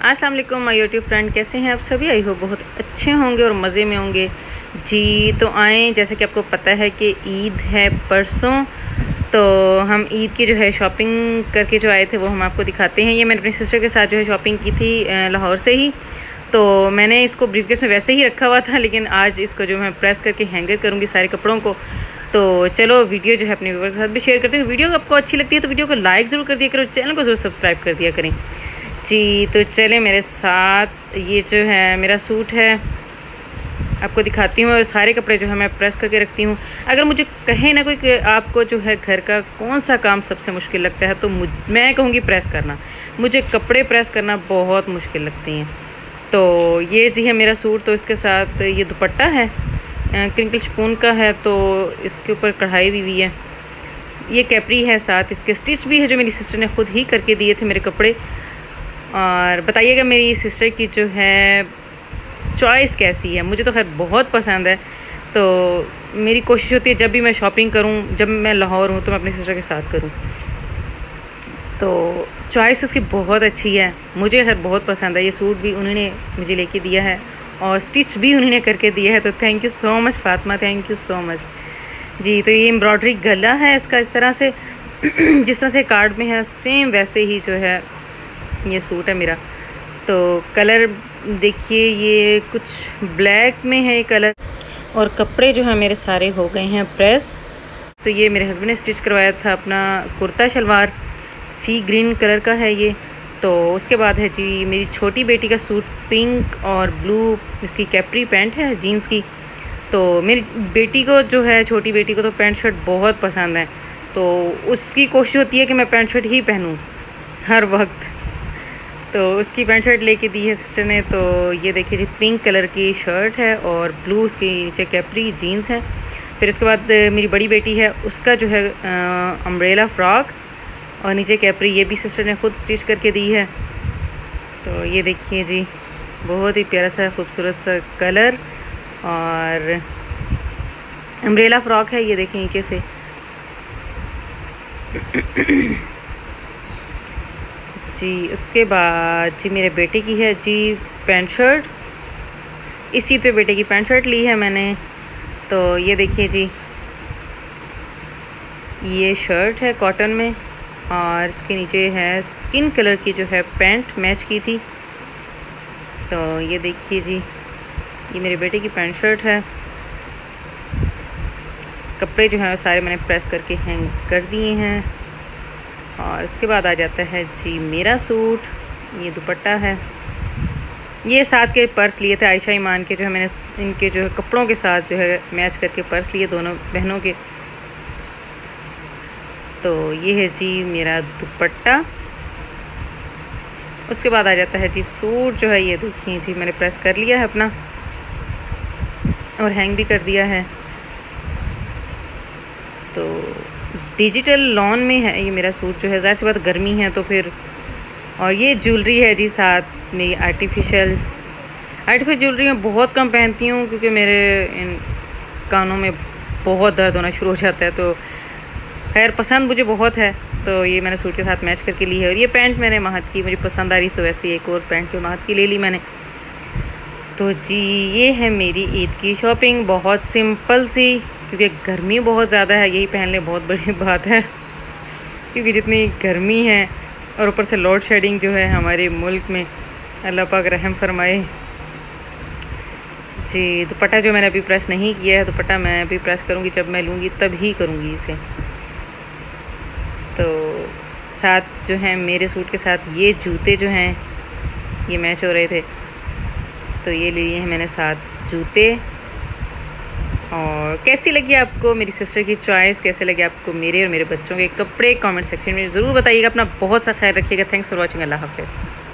अस्सलाम वालेकुम, my YouTube friend कैसे हैं आप सभी? आई हो बहुत अच्छे होंगे और मज़े में होंगे। जी तो आए, जैसे कि आपको पता है कि ईद है परसों तो हम ईद की जो है शॉपिंग करके जो आए थे, वो हम आपको दिखाते हैं। ये मैंने अपनी सिस्टर के साथ जो है शॉपिंग की थी लाहौर से ही। तो मैंने इसको ब्रीफकेस में वैसे ही रखा हुआ था, लेकिन आज इसको जो मैं प्रेस करके हैंगर करूँगी सारे कपड़ों को। तो चलो वीडियो जो है अपने व्यूवर के साथ भी शेयर करते हैं। वीडियो आपको अच्छी लगती है तो वीडियो को लाइक ज़रूर कर दिया करो चैनल को ज़रूर सब्सक्राइब कर दिया करें। जी तो चले मेरे साथ। ये जो है, मेरा सूट है। आपको दिखाती हूँ और सारे कपड़े जो है मैं प्रेस करके रखती हूँ। अगर मुझे कहे ना कोई कि आपको जो है घर का कौन सा काम सबसे मुश्किल लगता है तो मैं कहूँगी प्रेस करना। मुझे कपड़े प्रेस करना बहुत मुश्किल लगती हैं। तो ये जी है मेरा सूट तो इसके साथ ये दुपट्टा है क्रिंकल स्पून का है तो इसके ऊपर कढ़ाई भी हुई है। ये कैपरी है साथ, इसके स्टिच भी है जो मेरी सिस्टर ने ख़ुद ही करके दिए थे मेरे कपड़े। और बताइएगा मेरी सिस्टर की जो है चॉइस कैसी है? मुझे तो खैर बहुत पसंद है। तो मेरी कोशिश होती है जब भी मैं शॉपिंग करूँ, जब मैं लाहौर हूँ तो मैं अपनी सिस्टर के साथ करूँ। तो चॉइस उसकी बहुत अच्छी है। मुझे खैर बहुत पसंद है। ये सूट भी उन्होंने मुझे लेके दिया है और स्टिच भी उन्होंने करके दिया है। तो thank you so much Fatima thank you so much जी तो ये एम्ब्रॉयड्री गला है इसका इस तरह से। जिस तरह से कार्ड में है सेम वैसे ही जो है। ये सूट है मेरा। तो कलर देखिए, ये कुछ ब्लैक में है कलर। और कपड़े जो है मेरे सारे हो गए हैं प्रेस। तो ये मेरे हस्बैंड ने स्टिच करवाया था अपना kurta shalwar. Sea green colour का है ये। तो उसके बाद है जी, मेरी छोटी बेटी का सूट पिंक और ब्लू, इसकी कैप्री पैंट है, जीन्स की। तो मेरी बेटी को जो है, छोटी बेटी को तो पैंट शर्ट बहुत पसंद है। तो उसकी कोशिश होती है कि मैं पैंट शर्ट ही पहनूँ, हर वक्त। तो उसकी पैंट शर्ट लेके दी है सिस्टर ने तो ये देखिए जी पिंक कलर की शर्ट है और ब्लू उसकी नीचे कैपरी जीन्स है। फिर उसके बाद मेरी बड़ी बेटी है, उसका जो है अम्ब्रेला फ्रॉक और नीचे कैपरी ये भी सिस्टर ने ख़ुद स्टिच करके दी है। तो ये देखिए जी, बहुत ही प्यारा सा, खूबसूरत सा कलर और अम्ब्रेला फ्रॉक है ये देखिए नीचे से। जी, उसके बाद जी मेरे बेटे की है जी पैंट शर्ट। इसी पे बेटे की पैंट शर्ट ली है मैंने। तो ये देखिए जी, ये शर्ट है कॉटन में और इसके नीचे है स्किन कलर की जो है पैंट मैच की थी। तो ये देखिए जी, ये मेरे बेटे की पैंट शर्ट है। कपड़े जो हैं सारे मैंने प्रेस करके हैंग कर दिए हैं। और इसके बाद आ जाता है जी मेरा सूट, ये दुपट्टा है। ये साथ के पर्स लिए थे आयशा ईमान के, जो है मैंने इनके जो है कपड़ों के साथ जो है मैच करके पर्स लिए दोनों बहनों के। तो ये है जी मेरा दुपट्टा। उसके बाद आ जाता है जी सूट, जो है ये देखिए जी मैंने प्रेस कर लिया है अपना और हैंग भी कर दिया है। तो डिजिटल लॉन में है, ये मेरा सूट जो है, ज़ाहिर सी बात गर्मी है तो फिर, और ये ज्वेलरी है जी साथ मेरी आर्टिफिशियल आर्टिफिशियल ज्वेलरी मैं बहुत कम पहनती हूँ, क्योंकि मेरे इन कानों में बहुत दर्द होना शुरू हो जाता है तो खैर, पसंद मुझे बहुत है तो ये मैंने सूट के साथ मैच करके ली है, और ये पैंट मैंने महत की, मुझे पसंद आ रही तो वैसे एक और पैंट जो महत की ले ली मैंने। तो जी, ये है मेरी ईद की शॉपिंग बहुत सिंपल सी क्योंकि गर्मी बहुत ज़्यादा है, यही पहन बहुत बड़ी बात है। क्योंकि जितनी गर्मी है और ऊपर से लोड शेडिंग जो है हमारे मुल्क में, अल्लाह पाक रहम फरमाए। जी, दुपट्टा जो मैंने अभी प्रेस नहीं किया है, दुपट्टा मैं अभी प्रेस करूँगी, जब मैं लूँगी तब ही करूँगी इसे। तो साथ जो है, मेरे सूट के साथ ये जूते जो हैं, ये मैच हो रहे थे। तो ये लिए हैं मैंने साथ जूते। और कैसी लगी आपको मेरी सिस्टर की चॉइस कैसे लगे आपको मेरे और मेरे बच्चों के कपड़े? कमेंट सेक्शन में ज़रूर बताइएगा। अपना बहुत सा ख्याल रखिएगा। थैंक्स फॉर वॉचिंग अल्लाह हाफिज़।